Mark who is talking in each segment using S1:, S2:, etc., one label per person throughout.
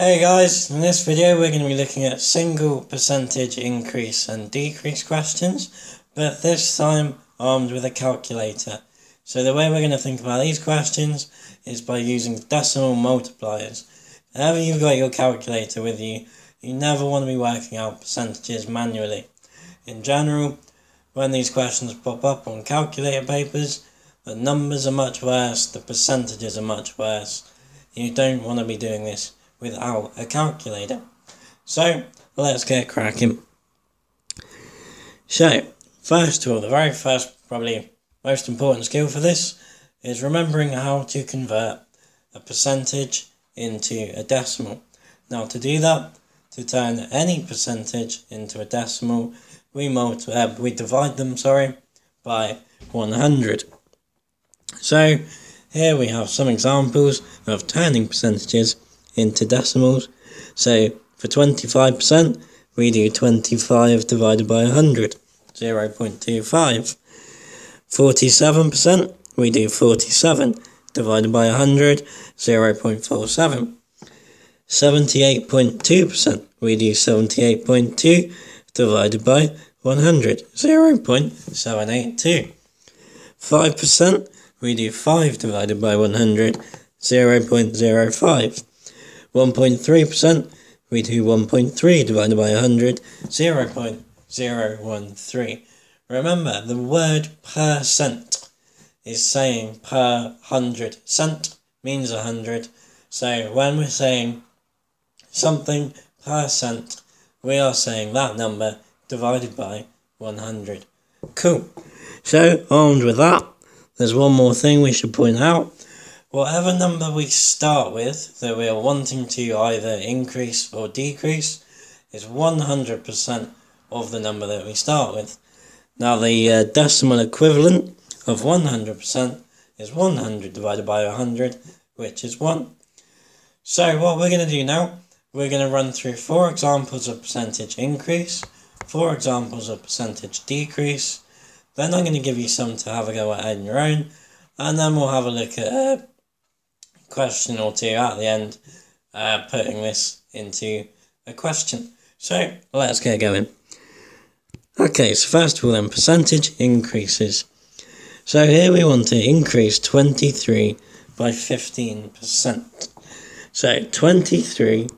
S1: Hey guys, in this video we're going to be looking at single percentage increase and decrease questions, but this time armed with a calculator. So the way we're going to think about these questions is by using decimal multipliers. Whenever you've got your calculator with you, you never want to be working out percentages manually. In general, when these questions pop up on calculator papers, the numbers are much worse, the percentages are much worse. You don't want to be doing this without a calculator. So, let's get cracking. So, first of all, the very first, probably most important skill for this is remembering how to convert a percentage into a decimal. Now, to do that, to turn any percentage into a decimal, we multi- uh, we divide them, sorry, by 100. So, here we have some examples of turning percentages into decimals. So for 25%, we do 25 divided by 100, 0 0.25. 47%, we do 47 divided by 100, 0 0.47. 78.2%, we do 78.2 divided by 100, 0 0.782. 5%, we do 5 divided by 100, 0 0.05. 1.3%, we do 1.3 divided by 100, 0 0.013. Remember, the word percent is saying per hundred. Cent means a hundred. So when we're saying something per cent, we are saying that number divided by 100. Cool. So, armed with that, there's one more thing we should point out whatever number we start with that we are wanting to either increase or decrease is 100% of the number that we start with. Now the uh, decimal equivalent of 100% is 100 divided by 100, which is 1. So what we're going to do now, we're going to run through four examples of percentage increase, four examples of percentage decrease, then I'm going to give you some to have a go at on your own, and then we'll have a look at uh, question or two at the end, uh, putting this into a question. So let's get going. Okay, so first of all, then percentage increases. So here we want to increase 23 by 15%. So 23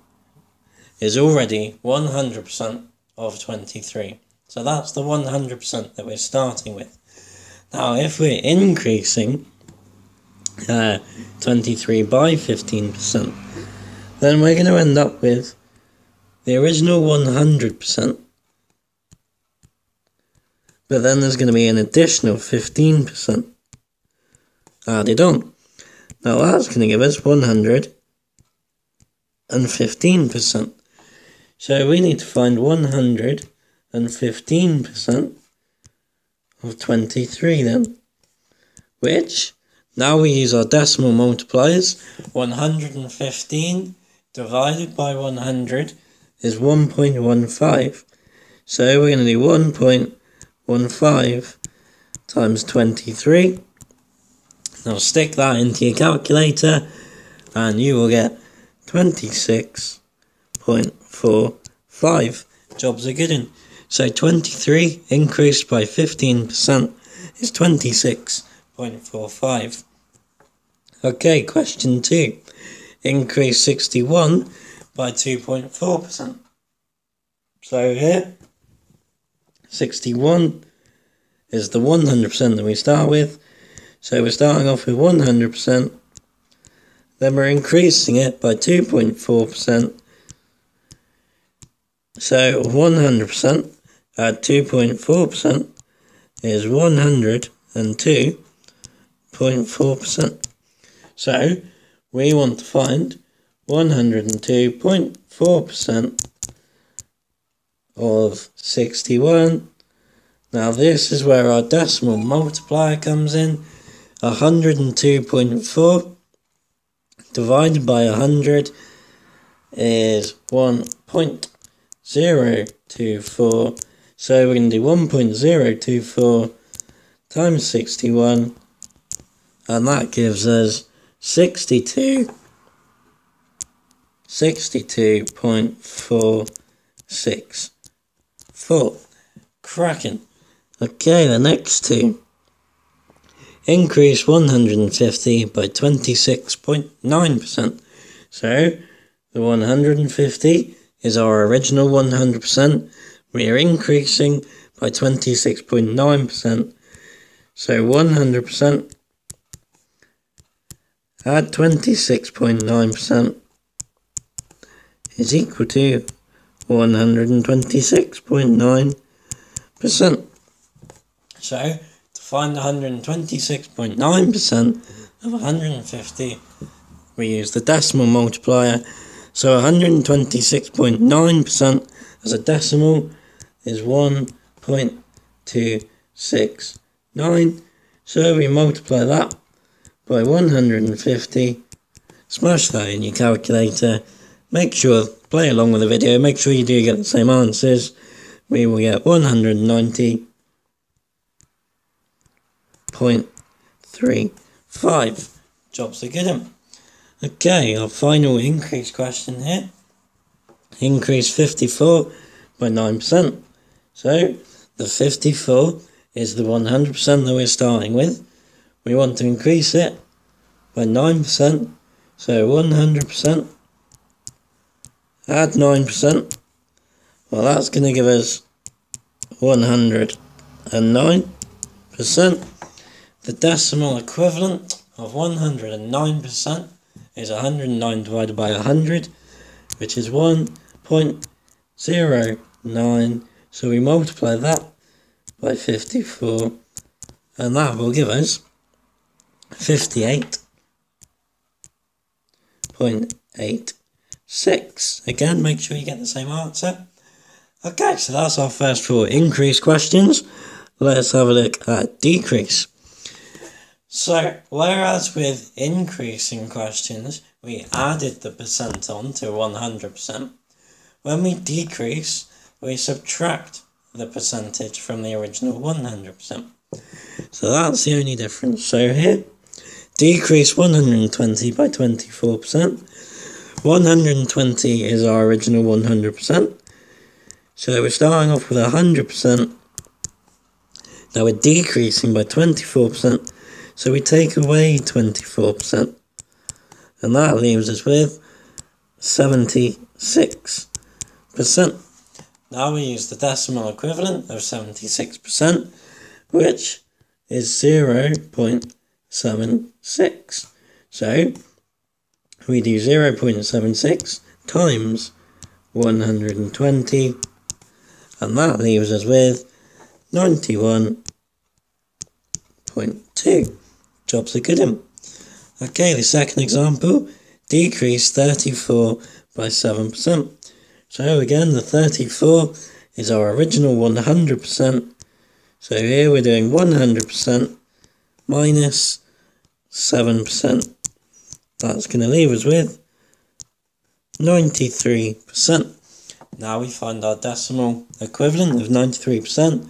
S1: is already 100% of 23. So that's the 100% that we're starting with. Now, if we're increasing uh, 23 by 15%, then we're going to end up with the original 100%. But then there's going to be an additional 15% added on. Now that's going to give us 115%. So we need to find 115% of 23 then, which now we use our decimal multipliers. 115 divided by 100 is 1.15. So we're going to do 1.15 times 23. Now stick that into your calculator and you will get 26.45. Jobs are good in. So 23 increased by 15% is 26. 0.45. Okay, question 2. Increase 61 by 2.4%. So here, 61 is the 100% that we start with. So we're starting off with 100%, then we're increasing it by 2.4%. So 100% at 2.4% is 102 0.4%. So we want to find 102.4% of 61. Now this is where our decimal multiplier comes in. 102.4 divided by 100 is 1.024. So we're going to do 1.024 times 61 and that gives us 62 62.464. Cracking. Okay, the next two. Increase 150 by 26.9%. So, the 150 is our original 100%. We are increasing by 26.9%. So 100% Uh, add 26.9% is equal to 126.9%. So, to find 126.9% of 150, we use the decimal multiplier. So 126.9% as a decimal is 1.269. So we multiply that by 150. Smash that in your calculator. Make sure, play along with the video, make sure you do get the same answers. We will get 190.35. Jobs are good. Okay, our final increase question here. Increase 54 by 9%. So, the 54 is the 100% that we're starting with. We want to increase it by 9%. So, 100% add 9%. Well, that's going to give us 109%. The decimal equivalent of 109% is 109 divided by 100, which is 1.09. So we multiply that by 54, and that will give us 58.86. Again, make sure you get the same answer. Okay, so that's our first four increase questions. Let's have a look at decrease. So, whereas with increasing questions, we added the percent on to 100%, when we decrease, we subtract the percentage from the original 100%. So that's the only difference. So here, decrease 120 by 24%. 120 is our original 100%. So we're starting off with 100%. Now we're decreasing by 24%. So we take away 24%. And that leaves us with 76%. Now we use the decimal equivalent of 76%, which is 0.76. So we do 0.76 times 120, and that leaves us with 91.2. Jobs are good. Okay, the second example, decrease 34 by 7%. So again, the 34 is our original 100%. So here we're doing 100% minus 7%. That's going to leave us with 93%. Now we find our decimal equivalent of 93%,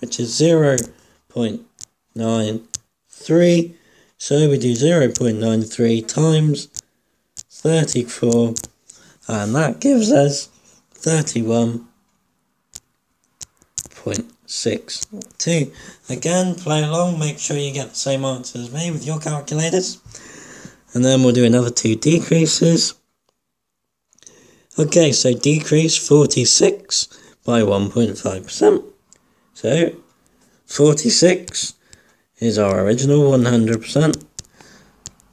S1: which is 0 0.93. So we do 0 0.93 times 34 and that gives us 31.62. Again, play along, make sure you get the same answer as me with your calculators. And then we'll do another two decreases. Okay, so decrease 46 by 1.5%. So, 46 is our original 100%.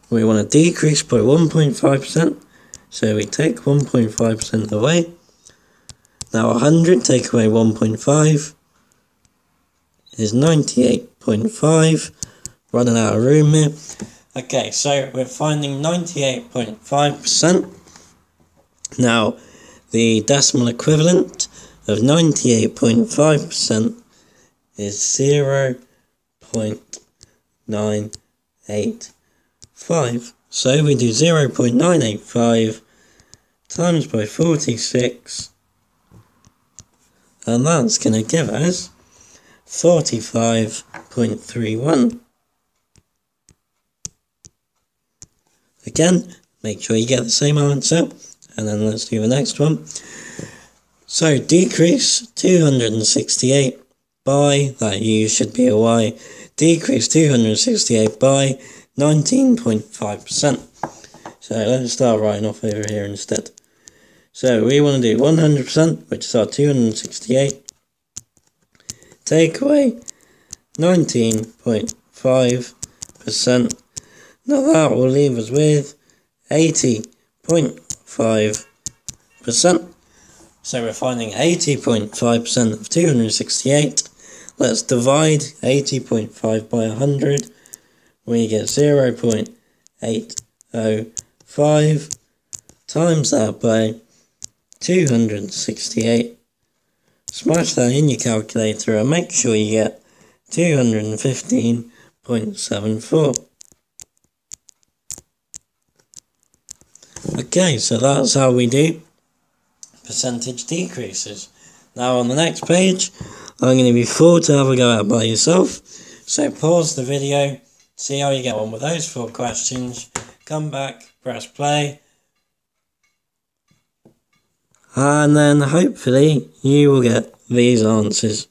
S1: We want to decrease by 1.5%. So we take 1.5% away. Now 100 take away 1.5 is 98.5. Running out of room here. Okay, so we're finding 98.5%. Now, the decimal equivalent of 98.5% is 0.985. So we do 0.985 times by 46 and that's going to give us 45.31. Again, make sure you get the same answer and then let's do the next one. So decrease 268 by, that U should be a Y, decrease 268 by 19.5%. So let's start writing off over here instead. So we want to do 100%, which is our 268, take away 19.5%. Now that will leave us with 80.5%. So we're finding 80.5% of 268. Let's divide 80.5 by 100. We get 0 0.805 times that by 268. Smash that in your calculator and make sure you get 215.74. Okay, so that's how we do percentage decreases. Now on the next page, I'm going to be forced to have a go at by yourself. So pause the video, see how you get on with those four questions, come back, press play, Ah, and then hopefully you will get these answers.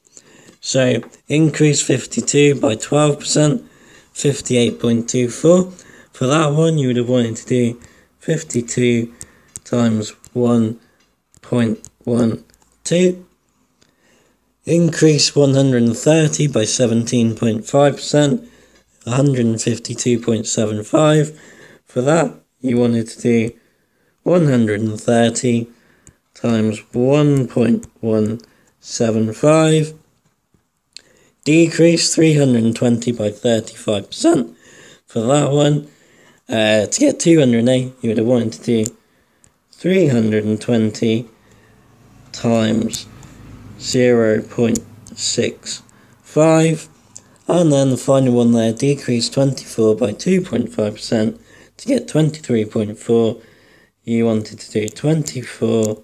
S1: So increase 52 by 12%, 58.24. For that one, you would have wanted to do 52 times 1.12. Increase 130 by 17.5%, 152.75. For that, you wanted to do 130 times 1.175 decrease 320 by 35%. For that one, uh, to get 208, you would have wanted to do 320 times 0.65. And then the final one there, decrease 24 by 2.5%. To get 23.4, you wanted to do 24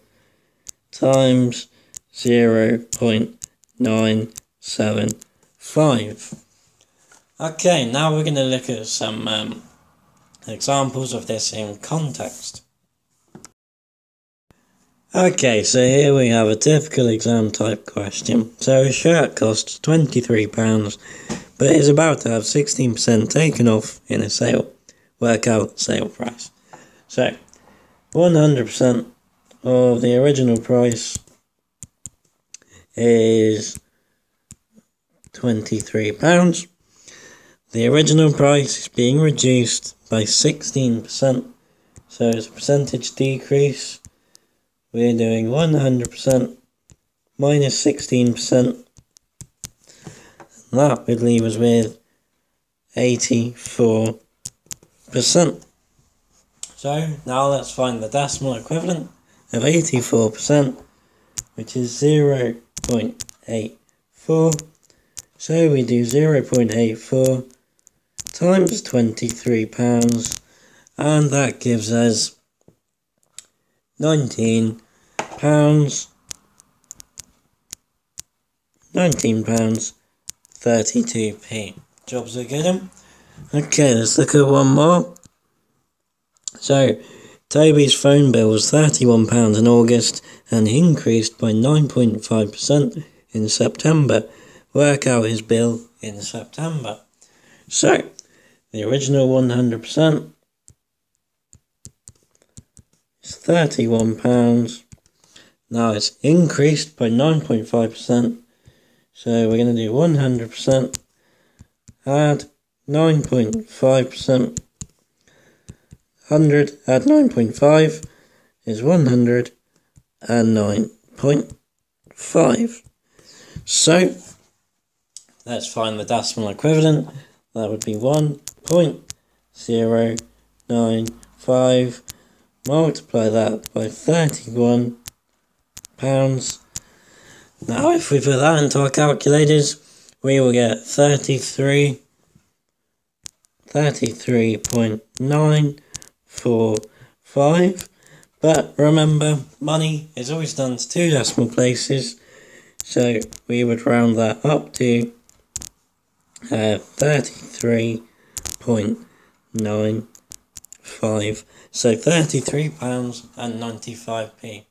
S1: times 0.975. Okay, now we're going to look at some um, examples of this in context. Okay, so here we have a typical exam type question. So a shirt costs £23, but is about to have 16% taken off in a sale. Work out sale price. So, 100% of the original price is £23. The original price is being reduced by 16%, so it's a percentage decrease. We're doing 100% minus 16%. That would leave us with 84%. So now let's find the decimal equivalent of 84%, which is 0.84. So we do 0.84 times 23 pounds, and that gives us 19 pounds 19 pounds 32p jobs are good okay let's look at one more. So Toby's phone bill was £31 in August and increased by 9.5% in September. Work out his bill in September. So, the original 100% is £31. Now it's increased by 9.5%. So we're going to do 100%, add 9.5%, 100 add 9.5 is 109.5. So, let's find the decimal equivalent. That would be 1.095. Multiply that by 31 pounds. Now, if we put that into our calculators, we will get 33, 33.9 four, five. But remember, money is always done to two decimal places, so we would round that up to uh, 33.95. So thirty-three pounds and ninety-five p.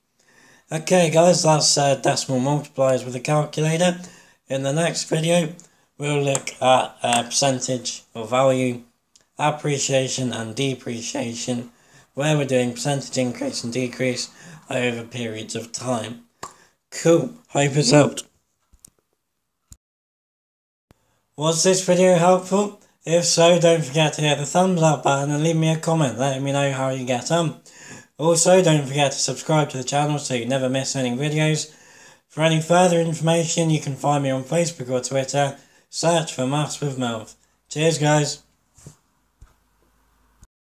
S1: Okay, guys, that's uh, decimal multipliers with a calculator. In the next video, we'll look at uh, percentage or value, appreciation and depreciation, where we're doing percentage increase and decrease over periods of time. Cool. Hope it's helped. Was this video helpful? If so, don't forget to hit the thumbs up button and leave me a comment letting me know how you get on. Also, don't forget to subscribe to the channel so you never miss any videos. For any further information, you can find me on Facebook or Twitter. Search for Maths with Melv. Cheers, guys.